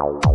Out.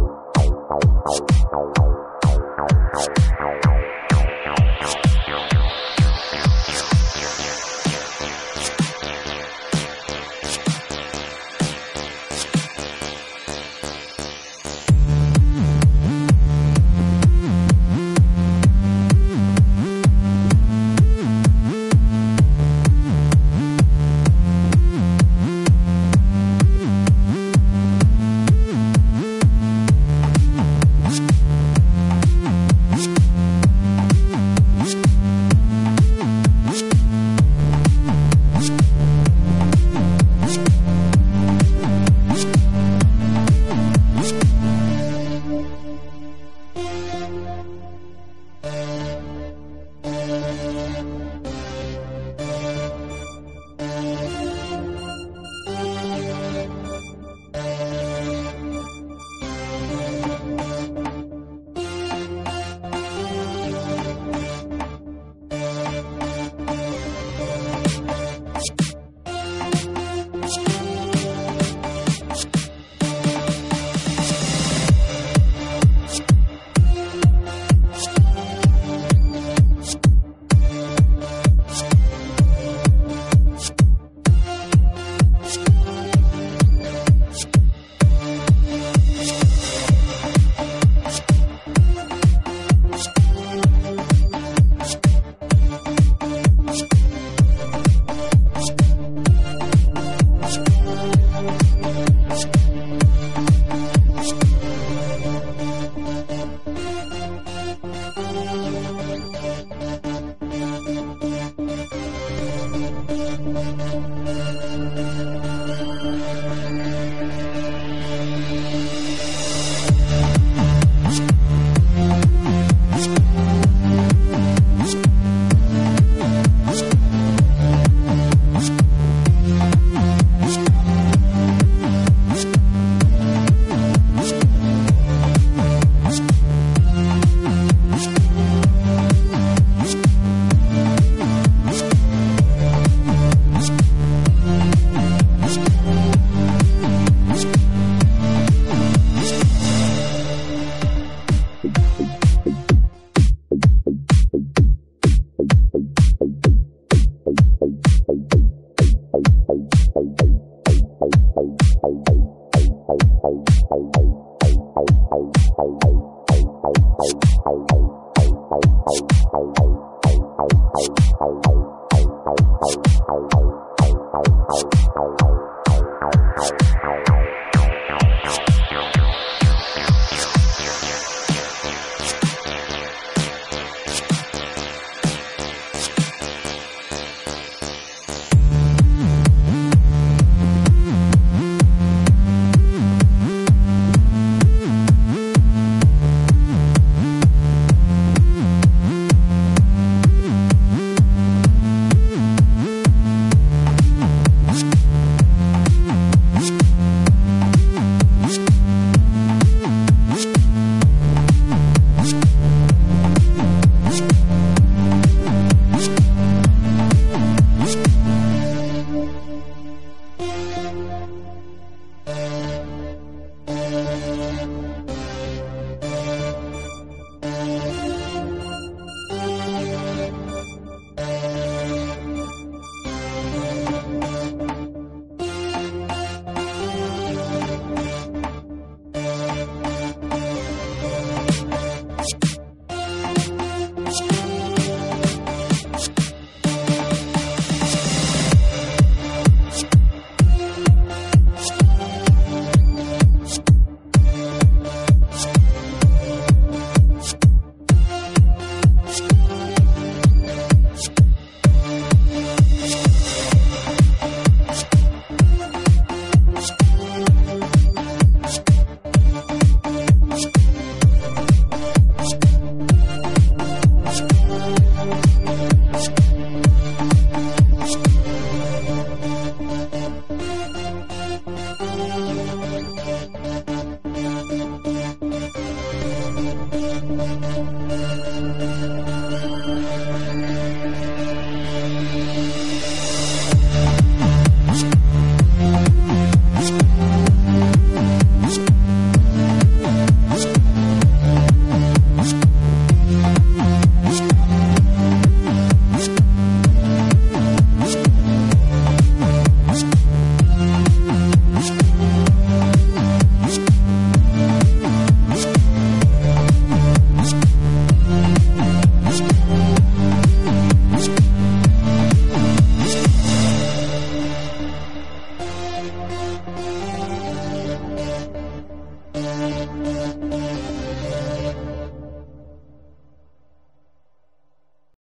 Thank you.